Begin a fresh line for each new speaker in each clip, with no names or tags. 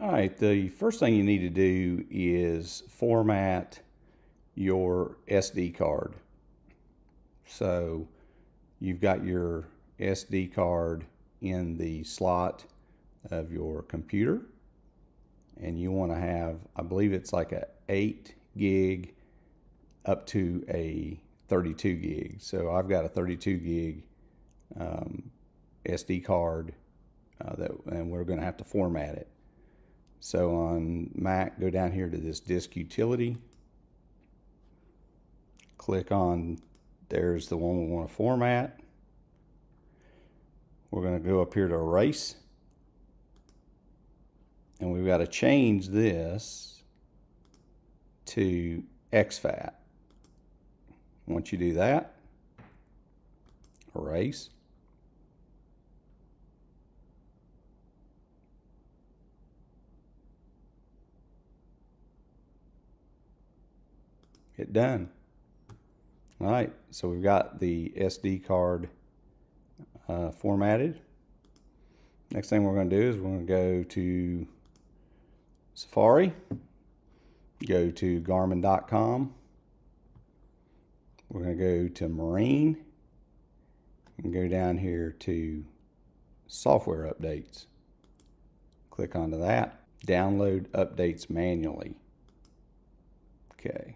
All right, the first thing you need to do is format your SD card. So you've got your SD card in the slot of your computer and you want to have, I believe it's like a 8 gig up to a 32 gig. So I've got a 32 gig um, SD card uh, that, and we're going to have to format it. So on Mac, go down here to this disk utility, click on, there's the one we want to format. We're going to go up here to erase. And we've got to change this to exFAT. Once you do that, erase. Hit done. All right, so we've got the SD card uh, formatted. Next thing we're going to do is we're going to go to Safari, go to Garmin.com. We're going to go to Marine and go down here to Software Updates. Click onto that. Download updates manually. Okay.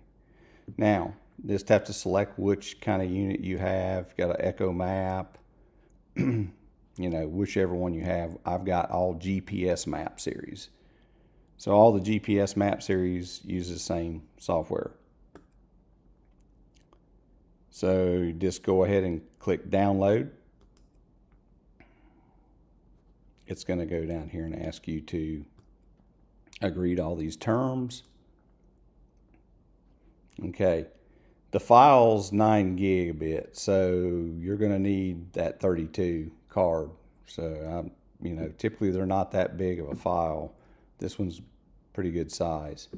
Now, just have to select which kind of unit you have. Got an echoMAP, you know, whichever one you have. I've got all GPSMAP series. So all the GPSMAP series use the same software. So just go ahead and click download. It's going to go down here and ask you to agree to all these terms. Okay, the file's 9 gigabit, so you're going to need that 32 card. So, I'm, you know, typically they're not that big of a file. This one's pretty good size.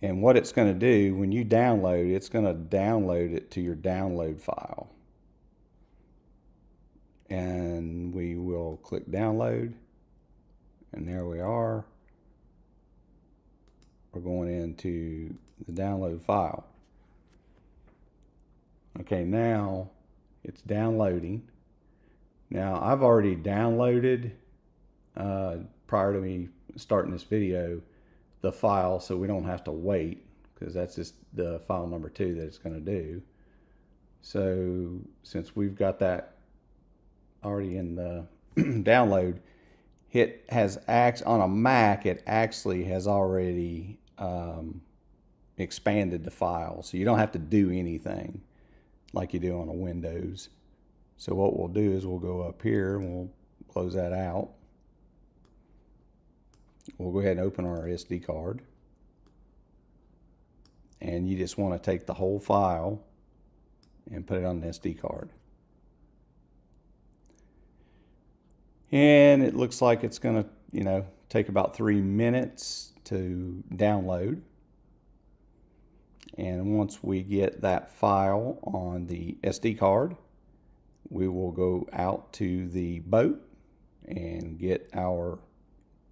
And what it's going to do, when you download, it's going to download it to your download file. And we will click download. And there we are. We're going into the download file. Okay, now it's downloading. Now I've already downloaded uh, prior to me starting this video the file so we don't have to wait because that's just the file number two that it's going to do. So since we've got that already in the download, it has act on a Mac. It actually has already um, expanded the file, so you don't have to do anything like you do on a Windows. So what we'll do is we'll go up here and we'll close that out. We'll go ahead and open our SD card. And you just want to take the whole file and put it on the SD card. And it looks like it's going to, you know, take about three minutes to download. And once we get that file on the SD card, we will go out to the boat and get our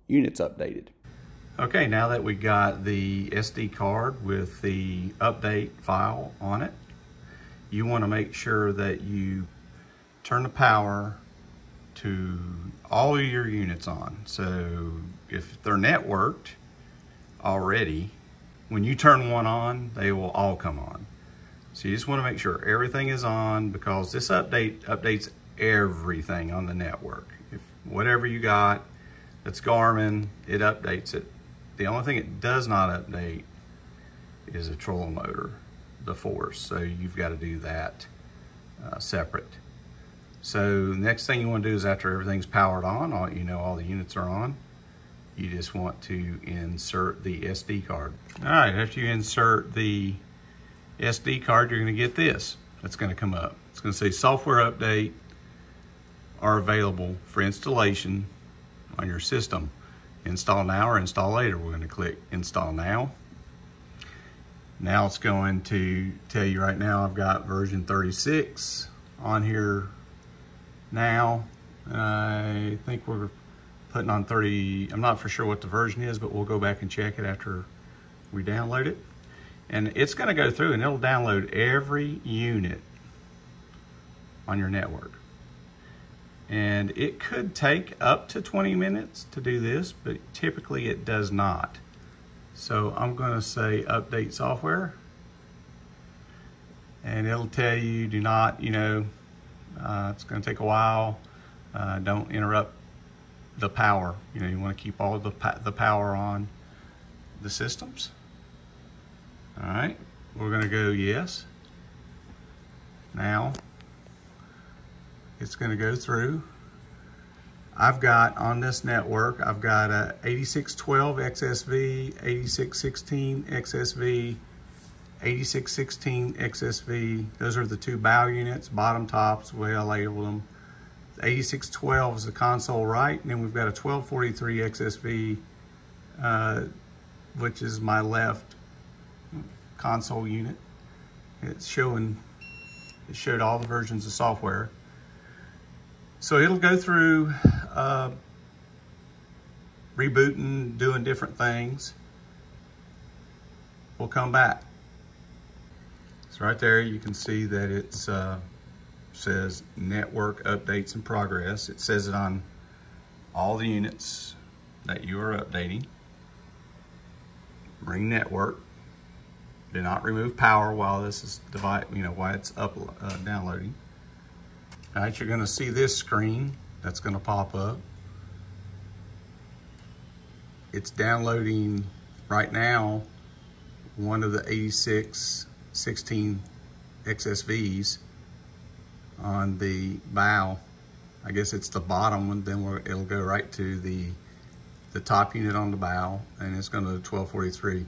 units updated. Okay, now that we got the SD card with the update file on it, you want to make sure that you turn the power to all your units on. So if they're networked already, when you turn one on, they will all come on. So you just want to make sure everything is on because this update updates everything on the network. If whatever you got that's Garmin, it updates it. The only thing it does not update is a trolling motor, the force. So you've got to do that uh, separate. So next thing you want to do is after everything's powered on, all, you know all the units are on, you just want to insert the SD card. All right, after you insert the SD card, you're going to get this. That's going to come up. It's going to say software update are available for installation on your system. Install now or install later. We're going to click install now. Now it's going to tell you right now I've got version 36 on here now. I think we're putting on 30, I'm not for sure what the version is, but we'll go back and check it after we download it. And it's gonna go through and it'll download every unit on your network. And it could take up to 20 minutes to do this, but typically it does not. So I'm gonna say update software and it'll tell you do not, you know, uh, it's gonna take a while. Uh, don't interrupt the power. You know, you wanna keep all the, the power on the systems. All right, we're gonna go yes. Now, it's going to go through. I've got on this network, I've got a 8612 XSV, 8616 XSV, 8616 XSV. Those are the two bow units, bottom tops, the way I label them. 8612 is the console right, and then we've got a 1243 XSV, uh, which is my left console unit. It's showing, it showed all the versions of software. So it'll go through uh, rebooting, doing different things. We'll come back. So right there you can see that it uh, says network updates in progress. It says it on all the units that you are updating. Ring network. Do not remove power while this is you know, while it's up uh, downloading. All right, you're gonna see this screen that's gonna pop up. It's downloading right now one of the 86 16 XSVs on the bow. I guess it's the bottom one, then it'll go right to the the top unit on the bow, and it's going to 1243.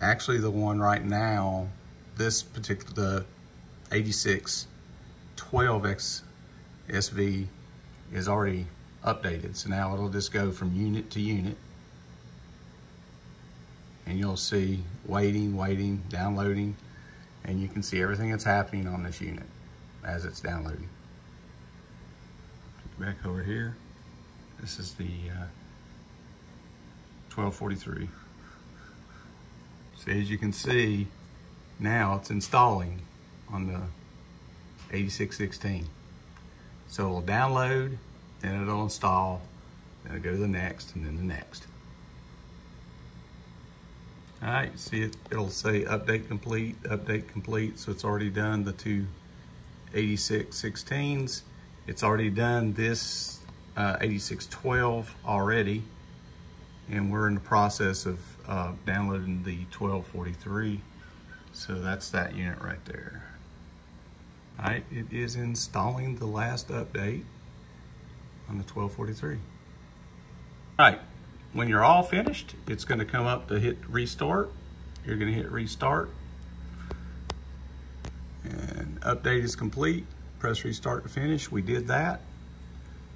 Actually, the one right now, this particular, the 86 12X SV is already updated. So now it'll just go from unit to unit. And you'll see waiting, waiting, downloading, and you can see everything that's happening on this unit as it's downloading. Back over here, this is the uh, 1243. So as you can see, now it's installing on the 8616. So it'll download, then it'll install, then it'll go to the next, and then the next. All right, see it, it'll say update complete, update complete. So it's already done the two 8616s. It's already done this uh, 8612 already. And we're in the process of uh, downloading the 1243. So that's that unit right there. All right, it is installing the last update on the 1243. All right, when you're all finished, it's gonna come up to hit restart. You're gonna hit restart. And update is complete. Press restart to finish. We did that.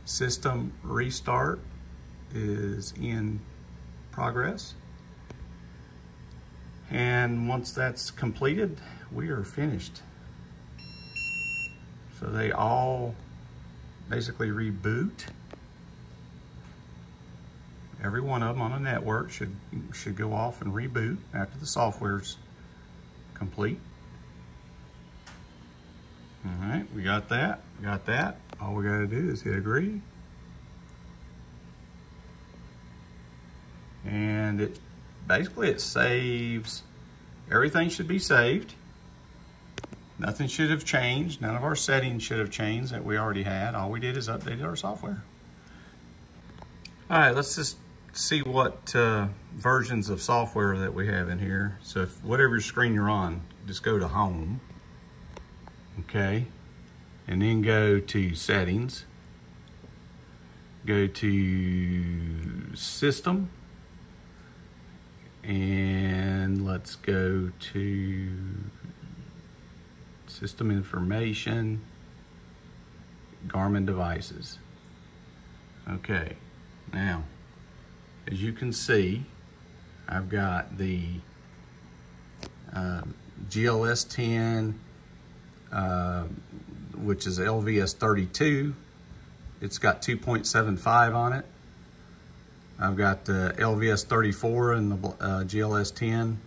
System restart is in progress. And once that's completed, we are finished. So they all basically reboot. Every one of them on a network should, should go off and reboot after the software's complete. All right, we got that, we got that. All we gotta do is hit agree. And it basically it saves, everything should be saved. Nothing should have changed. None of our settings should have changed that we already had. All we did is updated our software. All right, let's just see what uh, versions of software that we have in here. So if whatever screen you're on, just go to home, okay? And then go to settings, go to system, and let's go to system information, Garmin devices. Okay, now, as you can see, I've got the uh, GLS 10, uh, which is LVS 32. It's got 2.75 on it. I've got the LVS 34 and the uh, GLS 10.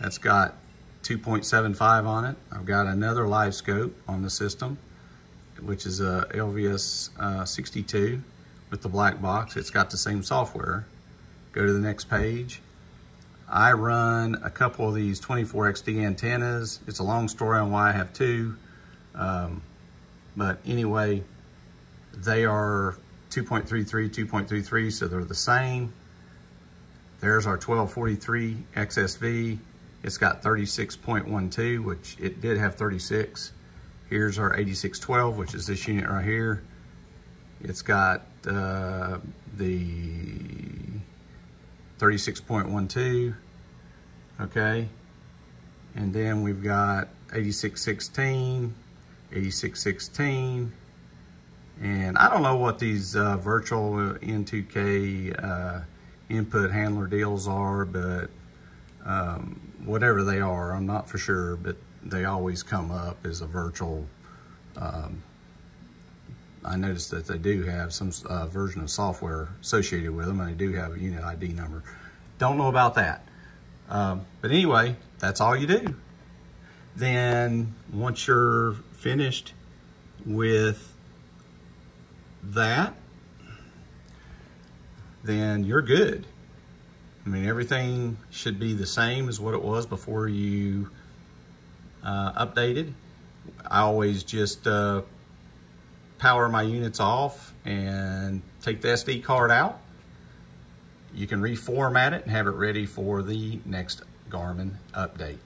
That's got 2.75 on it. I've got another Livescope on the system, which is a LVS uh, 62 with the black box. It's got the same software. Go to the next page. I run a couple of these 24XD antennas. It's a long story on why I have two. Um, but anyway, they are 2.33, 2.33, so they're the same. There's our 1243 XSV. It's got 36.12, which it did have 36. Here's our 8612, which is this unit right here. It's got uh, the 36.12, okay? And then we've got 8616, 8616, and I don't know what these uh, virtual N2K uh, input handler deals are, but um, whatever they are, I'm not for sure, but they always come up as a virtual. Um, I noticed that they do have some uh, version of software associated with them, and they do have a unit ID number. Don't know about that. Um, but anyway, that's all you do. Then once you're finished with that, then you're good. I mean, everything should be the same as what it was before you uh, updated. I always just uh, power my units off and take the SD card out. You can reformat it and have it ready for the next Garmin update.